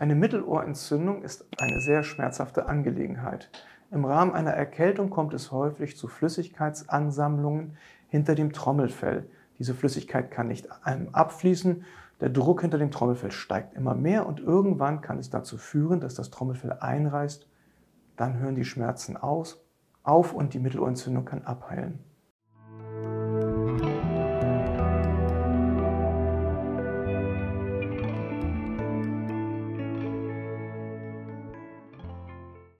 Eine Mittelohrentzündung ist eine sehr schmerzhafte Angelegenheit. Im Rahmen einer Erkältung kommt es häufig zu Flüssigkeitsansammlungen hinter dem Trommelfell. Diese Flüssigkeit kann nicht abfließen. Der Druck hinter dem Trommelfell steigt immer mehr und irgendwann kann es dazu führen, dass das Trommelfell einreißt. Dann hören die Schmerzen aus, auf und die Mittelohrentzündung kann abheilen.